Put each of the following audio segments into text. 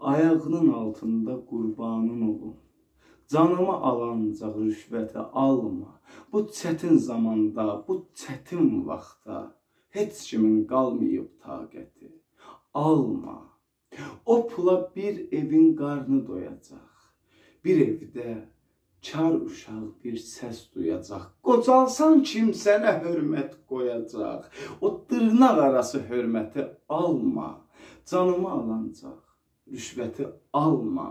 Ayağının altında qurbanın olum. Canımı alancaq rüşvəti alma. Bu çətin zamanda, bu çətin vaxtda heç kimin qalmayıb taqəti. Alma. O pula bir evin qarnı doyacaq. Bir evdə kar uşaq bir səs duyacaq. Qocalsan kim sənə hörmət qoyacaq. O dırnaq arası hörməti alma. Canımı alancaq. Rüşvəti alma.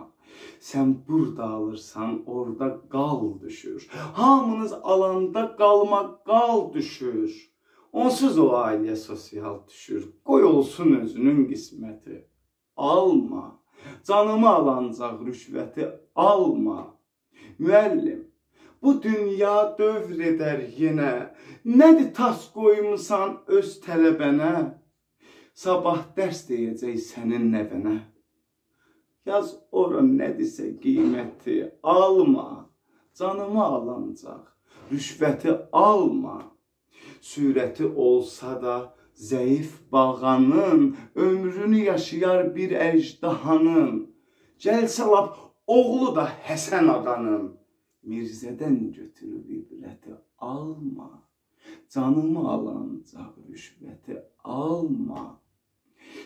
Sən burada alırsan, orada qal düşür. Hamınız alanda qalma qal düşür. Onsuz o ailəyə sosial düşür. Qoy olsun özünün qisməti. Alma. Canımı alancaq rüşvəti alma. Müəllim, bu dünya dövr edər yenə. Nədir tas qoymusan öz tələbənə? Sabah dərs deyəcək sənin nəvənə. Yaz ora nədirsə qiyməti alma. Canımı alancaq, rüşvəti alma. Sürəti olsa da zəif bağanın ömrünü yaşayar bir əcdahanın. Gəlsə lap oğlu da Həsən ağanın. Mirzədən götürüb ibrəti alma. Canımı alancaq rüşvəti alma.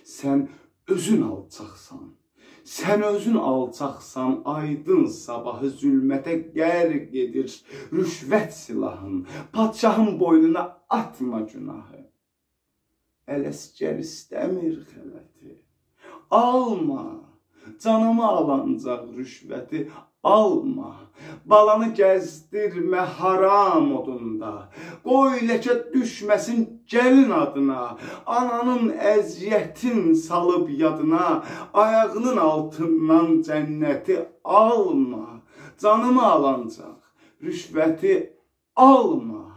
Sən özün alçaqsan. Sən özün alçaqsan, aydın sabahı zülmətə qərq edir rüşvət silahın. Padşahın boynuna atma günahı. Ələsgər istəmir xələti. Alma, canımı alancaq rüşvəti alma. Balanı gəzdirmə haram odunda. Qoy ləkə düşməsin gəlin adına. Ananın əziyyətin salıb yadına. Ayağının altından cənnəti alma. Canımı alancaq, rüşvəti alma.